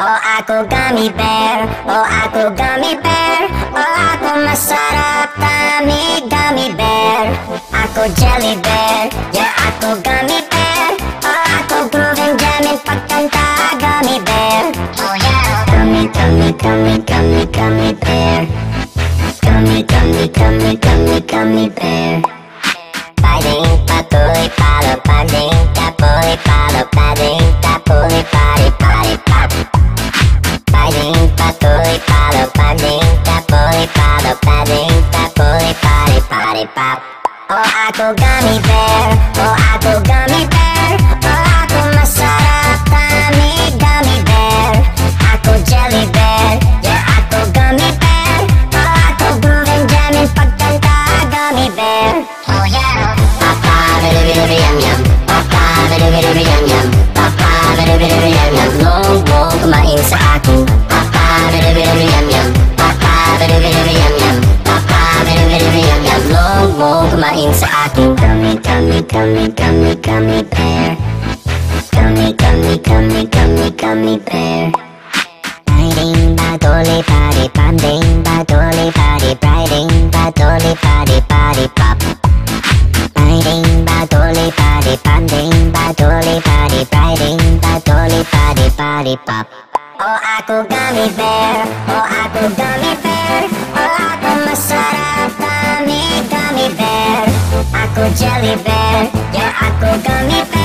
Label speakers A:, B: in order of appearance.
A: Oh, ako gummy bear. O ako gummy bear. O ako masarap kami gummy bear. Ako jelly bear. Yeah, ako gummy bear. O ako grooving jamming pagkanta gummy bear. Oh yeah. Gummy, gummy, gummy, gummy, gummy bear. Gummy, gummy, gummy, gummy, gummy bear. Padding, ako gummy bear, oh, ako gummy bear Oh, ako masarap kami gummy bear Ako jelly bear, yeah, ako gummy bear Oh, ako grooving, jamming, pagkanta gummy bear. Oh yeah. Papa, bidu bidu bidu yum yum. Papa, bidu bidu bidu yum yum. Papa, bidu bidu bidu yum yum. Long kumain sa akin Papa, bidu bidu bidu yum yum kumain sa akin Gummy, gummy, gummy, gummy, gummy bear Gummy, gummy, gummy, gummy, gummy bear Riding batoli party, panding batoli party, riding batoli party, party pop. Riding batoli party, panding batoli party, riding batoli party, party pop. Oh ako gummy bear, oh ako gummy bear, oh ako masarap kami gummy. Ako jelly bear, yeah ako gummy bear,